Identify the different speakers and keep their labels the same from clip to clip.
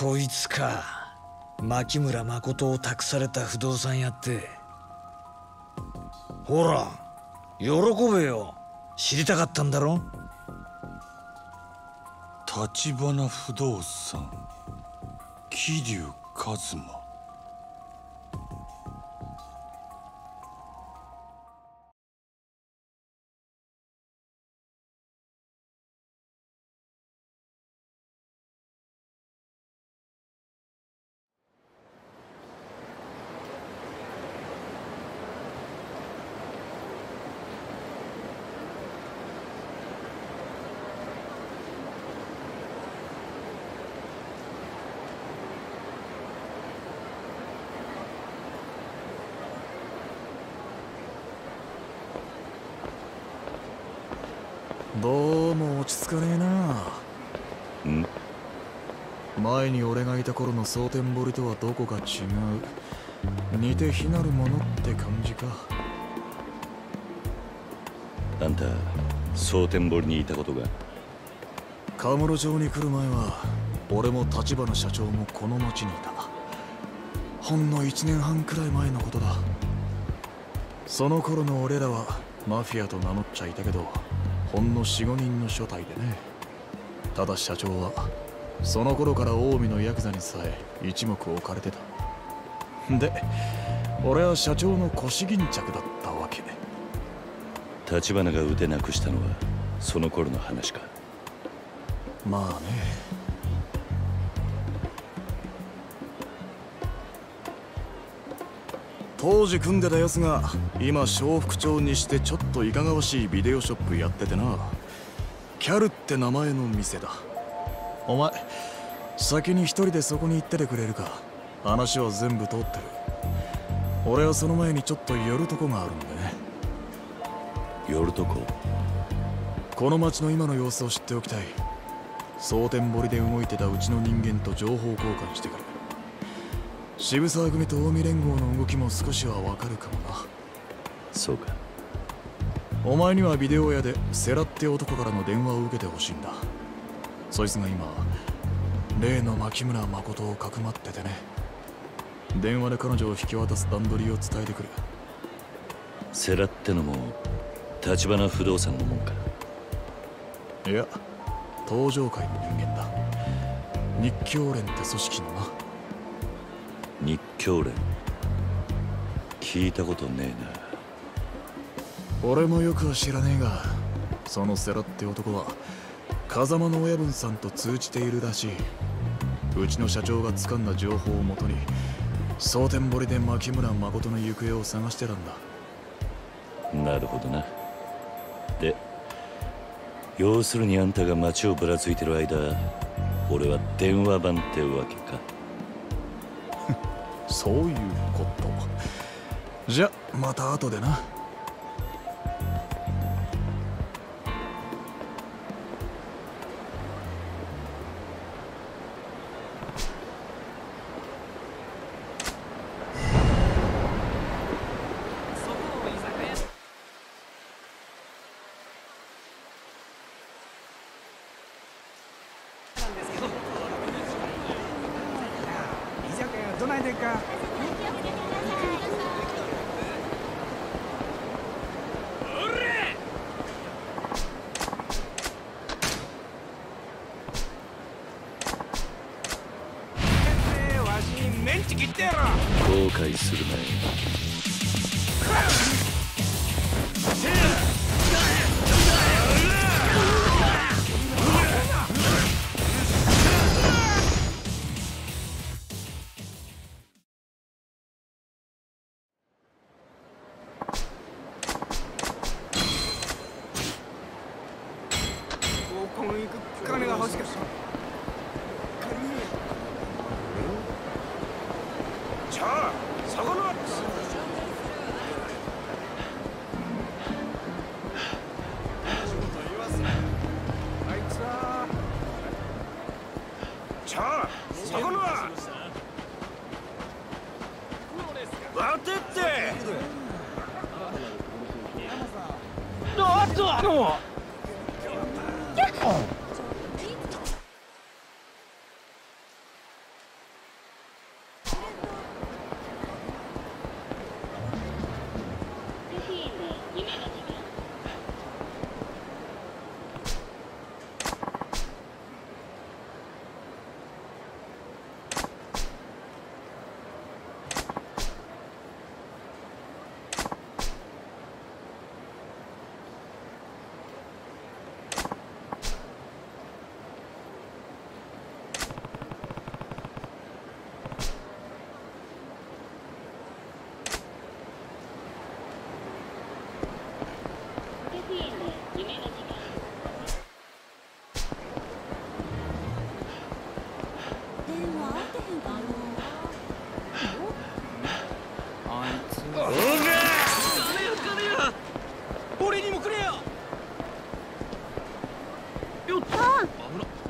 Speaker 1: こいつか。牧村誠を託された不動産屋って。ほら喜べよ。知りたかったんだろ？
Speaker 2: 橘不動産。桐生一馬。
Speaker 3: 落ち着かねえな。ん？前に俺がいた頃の蒼天堀とはどこか違う。似て非なるものって感じか。
Speaker 4: あんた蒼天堀にいたことが？
Speaker 3: カムロ町に来る前は俺も立花社長もこの町にいた。ほんの1年半くらい前のことだ。その頃の俺らはマフィアと名乗っちゃいたけどほんの45人の所帯でね。ただ社長はその頃から近江のヤクザにさえ一目置かれてた。で俺は社長の腰巾着だったわけ。
Speaker 4: 立花が腕なくしたのはその頃の話か。
Speaker 3: まあね当時組んでたやつが今笑福町にしてちょっといかがわしいビデオショップやっててな。キャルって名前の店だ。お前先に一人でそこに行っててくれるか。話は全部通ってる。俺はその前にちょっと寄るとこがあるんでね。
Speaker 4: 寄るとこ？
Speaker 3: この町の今の様子を知っておきたい。蒼天堀で動いてたうちの人間と情報交換してくる渋沢組と近江連合の動きも少しはわかるかもな。
Speaker 4: そうか。
Speaker 3: お前にはビデオ屋でセラって男からの電話を受けてほしいんだ。そいつが今例の牧村誠をかくまっててね。電話で彼女を引き渡す段取りを伝えてくる。
Speaker 4: セラってのも立花不動産のもんか。
Speaker 3: いや登場界の人間だ。日教連って組織のな
Speaker 4: 日教連。聞いたことね
Speaker 3: えな。俺もよくは知らねえがそのセラって男は風間の親分さんと通じているらしい。うちの社長が掴んだ情報をもとに蒼天堀で牧村誠の行方を探してたん
Speaker 4: だ。なるほどな。で要するにあんたが街をぶらついてる間俺は電話番ってわけか
Speaker 3: そういうこと。じゃまた後でな。
Speaker 5: 아, 먹을 라.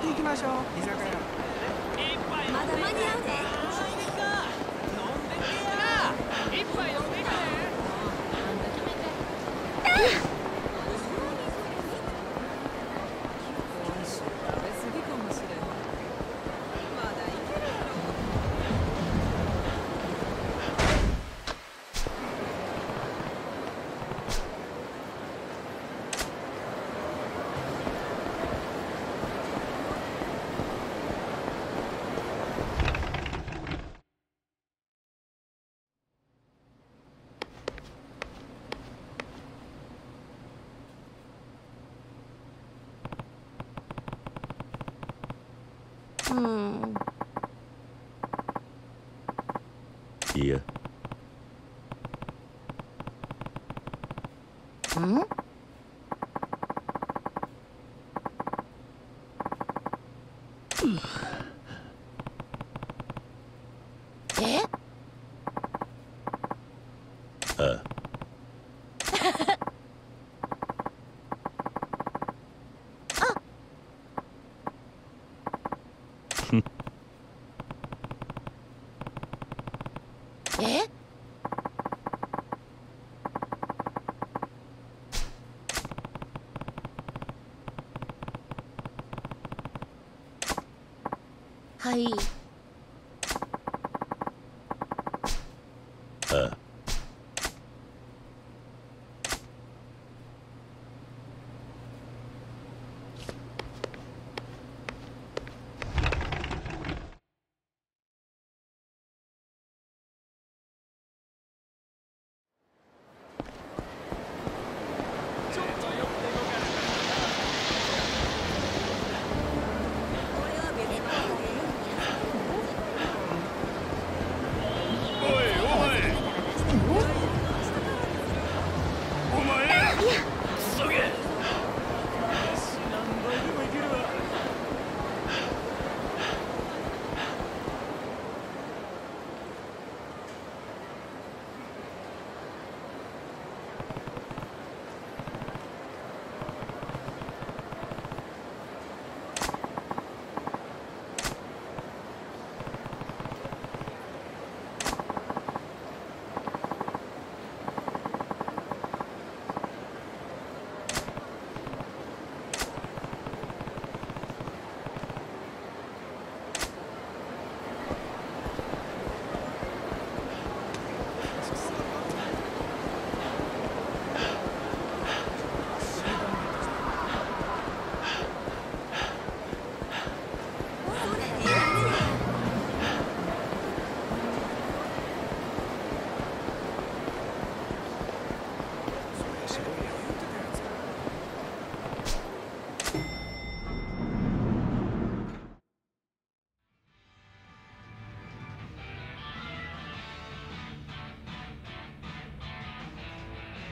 Speaker 5: っていきましょう。居酒屋。
Speaker 6: まだ間に合うでうん
Speaker 4: いや
Speaker 6: うんえ
Speaker 4: ああ
Speaker 6: えはい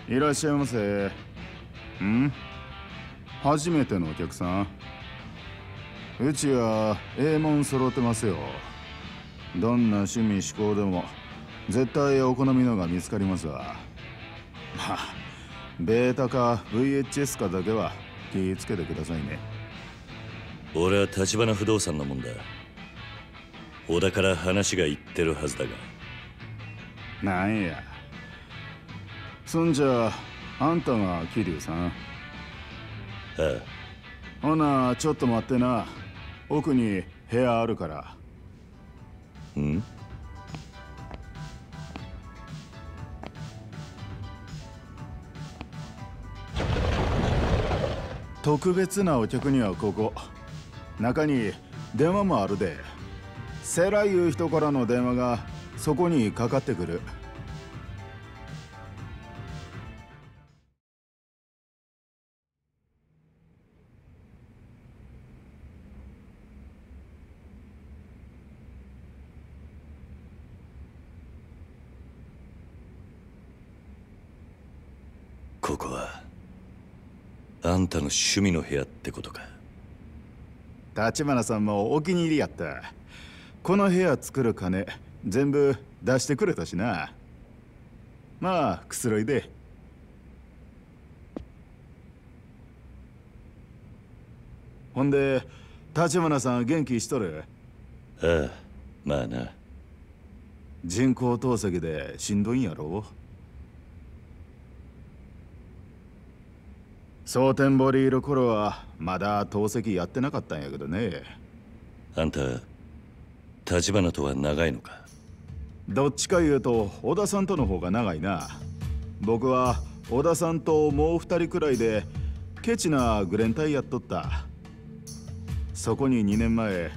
Speaker 7: いらっしゃいませ。ん？初めてのお客さん。うちはええもん揃ってますよ。どんな趣味嗜好でも絶対お好みのが見つかりますわ。まあベータか VHS かだけは気ぃつけてくださいね。
Speaker 4: 俺は橘不動産のもんだ。小田から話が行ってるはずだが。
Speaker 7: なんやそんじゃあんたが桐生さん。
Speaker 4: ああ
Speaker 7: ほなちょっと待ってな。奥に部屋あるから。
Speaker 4: ん？
Speaker 7: 特別なお客にはここ。中に電話もあるで。セラいう人からの電話がそこにかかってくる
Speaker 4: あんたの趣味の部屋ってことか。
Speaker 7: 立花さんもお気に入りやった。この部屋作る金全部出してくれたしな。まあくつろいで。ほんで立花さん元気しとる？
Speaker 4: ああまあな。
Speaker 7: 人工透析でしんどいんやろ？蒼天堀いる頃はまだ透析やってなかったんやけどね。
Speaker 4: あんた立花とは長いのか？
Speaker 7: どっちか言うと小田さんとの方が長いな。僕は小田さんともう二人くらいでケチなグレン隊やっとった。そこに2年前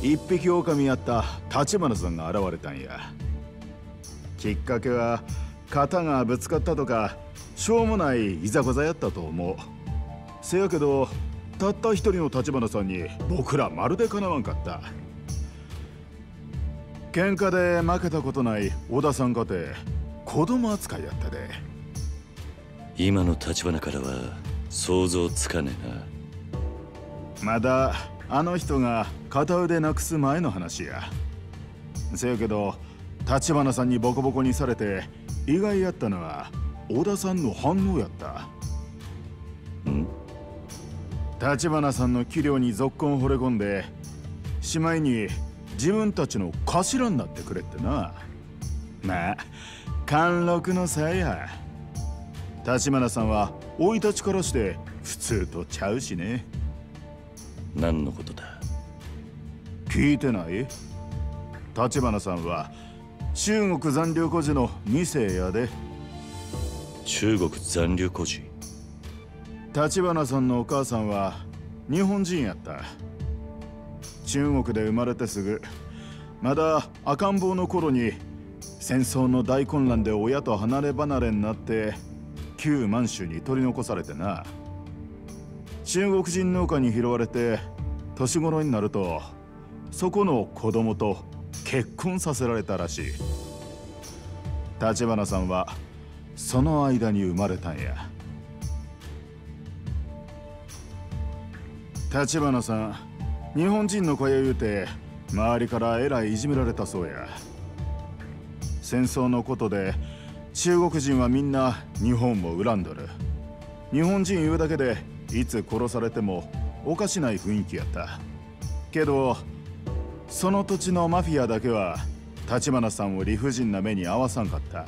Speaker 7: 一匹狼やった立花さんが現れたんや。きっかけは肩がぶつかったとかしょうもないいざこざやったと思う。せやけどたった一人の立花さんに僕らまるでかなわんかった。喧嘩で負けたことない小田さんかて子供扱いやったで。
Speaker 4: 今の立花からは想像つかねえな。
Speaker 7: まだあの人が片腕なくす前の話や。せやけど立花さんにボコボコにされて意外やったのは小田さんの反応やった。
Speaker 4: ん？
Speaker 7: 立花さんの器量にぞっこん惚れ込んでしまいに自分たちの頭になってくれってな。まあ貫禄の差や。立花さんは生い立ちからして普通とちゃうしね。
Speaker 4: 何のことだ？
Speaker 7: 聞いてない？立花さんは中国残留孤児の2世やで
Speaker 4: 中国残留孤児。
Speaker 7: 立花さんのお母さんは日本人やった。中国で生まれてすぐまだ赤ん坊の頃に戦争の大混乱で親と離れ離れになって旧満州に取り残されてな。中国人農家に拾われて年頃になるとそこの子供と結婚させられたらしい。立花さんはその間に生まれたんや。立花さん日本人の子や言うて周りからえらいいじめられたそうや。戦争のことで中国人はみんな日本を恨んどる。日本人言うだけでいつ殺されてもおかしない雰囲気やった。けどその土地のマフィアだけは立花さんを理不尽な目に遭わさんかった。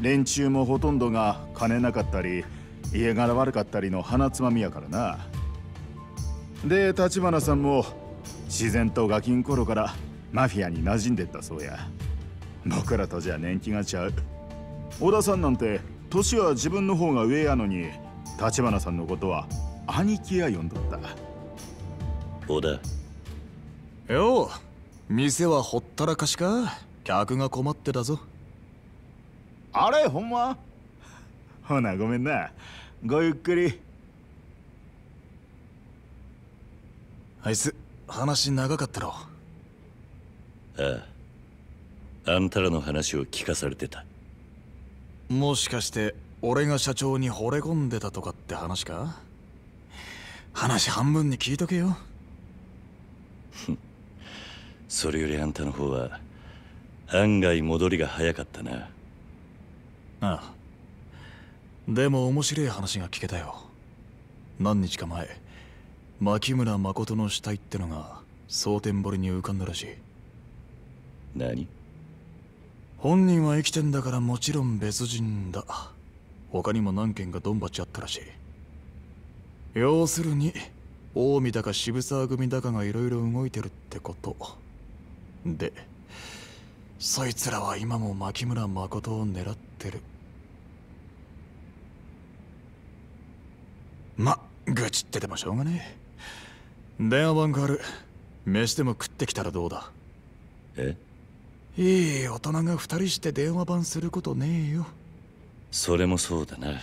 Speaker 7: 連中もほとんどが金なかったり家柄悪かったりの鼻つまみやからな。で立花さんも自然とガキン頃からマフィアに馴染んでったそうや。僕らとじゃ年季がちゃう。小田さんなんて年は自分の方が上やのに立花さんのことは兄貴や呼んどった。
Speaker 4: 小田。
Speaker 3: よう店はほったらかしか。客が困ってたぞ
Speaker 7: あれほんま？ほなごめんな。ごゆっくり。
Speaker 3: あいつ話長かったろ。
Speaker 4: ああ。あんたらの話を聞かされてた。
Speaker 3: もしかして俺が社長に惚れ込んでたとかって話か？話半分に聞いとけよ。
Speaker 4: それよりあんたの方は案外戻りが早かったな
Speaker 3: ああ。でも面白い話が聞けたよ。何日か前牧村誠の死体ってのが蒼天堀に浮かんだらしい。
Speaker 4: 何？
Speaker 3: 本人は生きてんだからもちろん別人だ。他にも何件かドンバチあったらしい。要するに近江だか渋沢組だかがいろいろ動いてるってこと。でそいつらは今も牧村誠を狙ってる。ま愚痴っててもしょうがねえ。電話番変わる。飯でも食ってきたらどうだ。
Speaker 4: え？
Speaker 3: いい大人が二人して電話番することねえよ。
Speaker 4: それもそうだな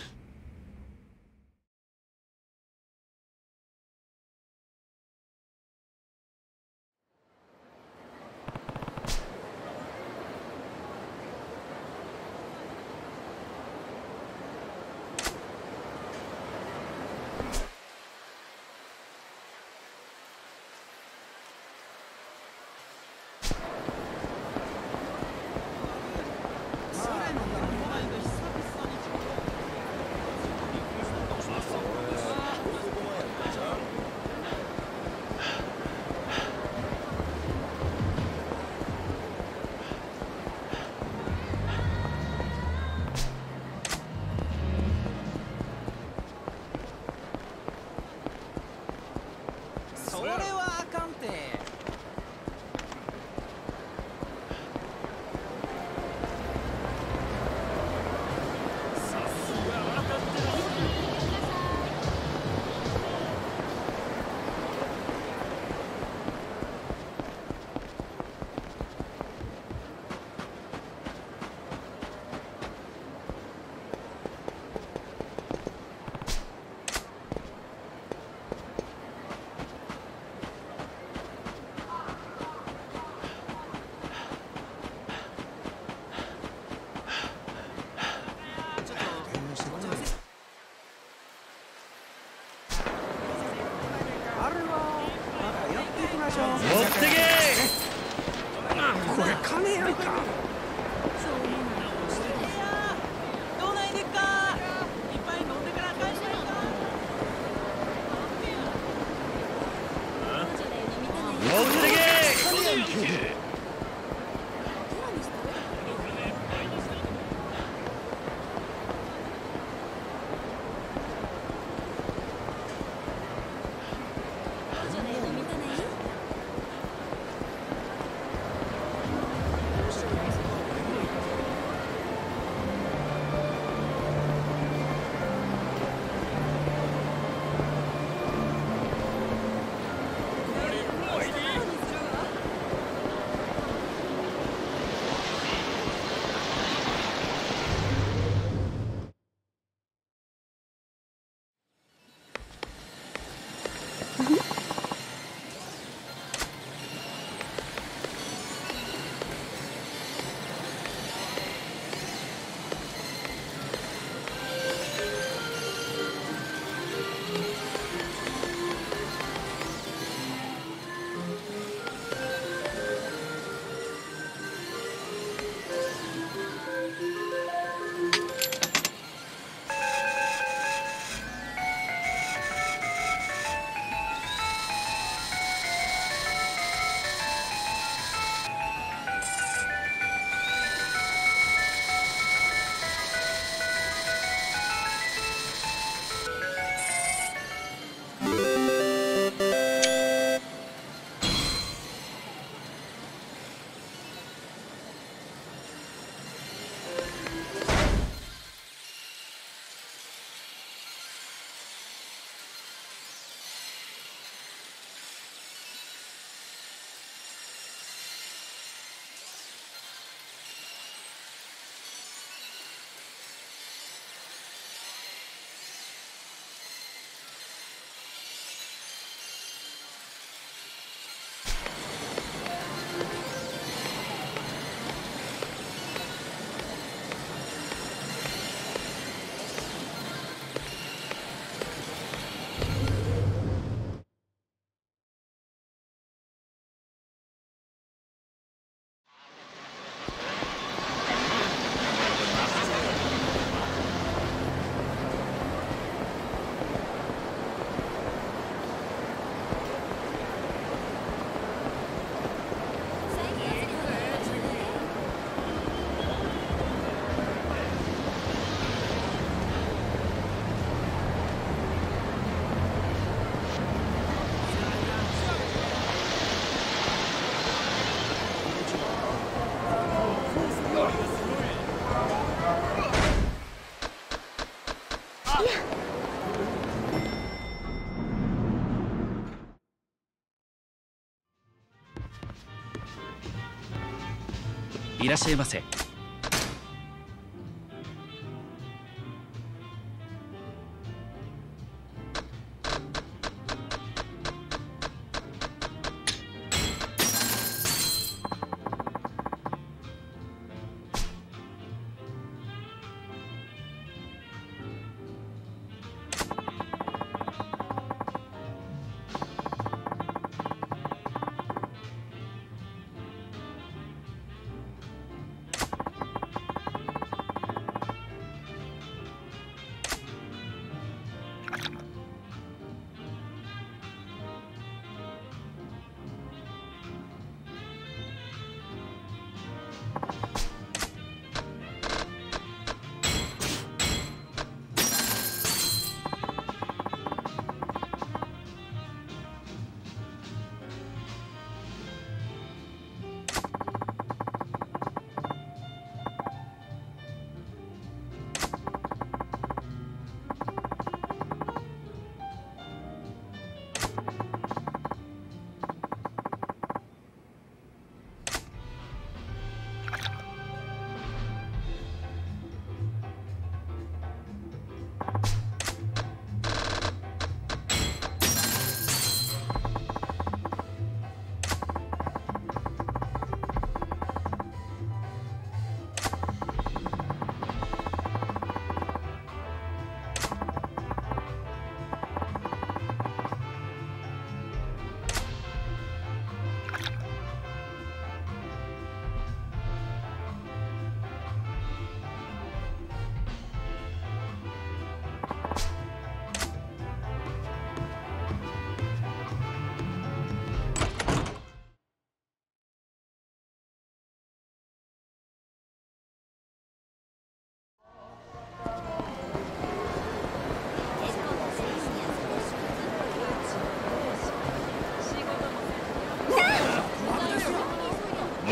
Speaker 5: い
Speaker 8: ら
Speaker 4: っ
Speaker 9: しゃいませ。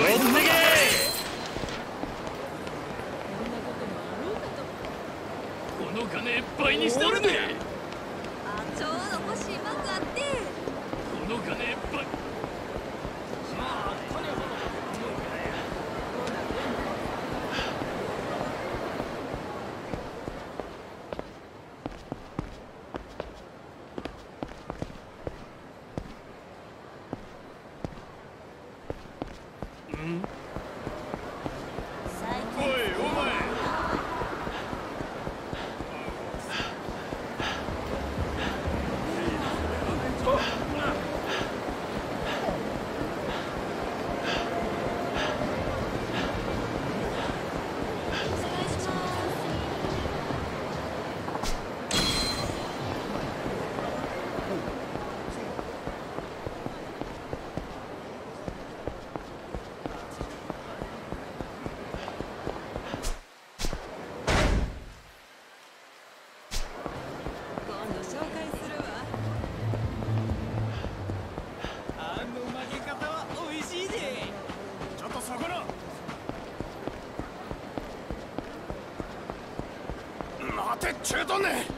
Speaker 5: Red Man. 待てっちゅうとんね。ん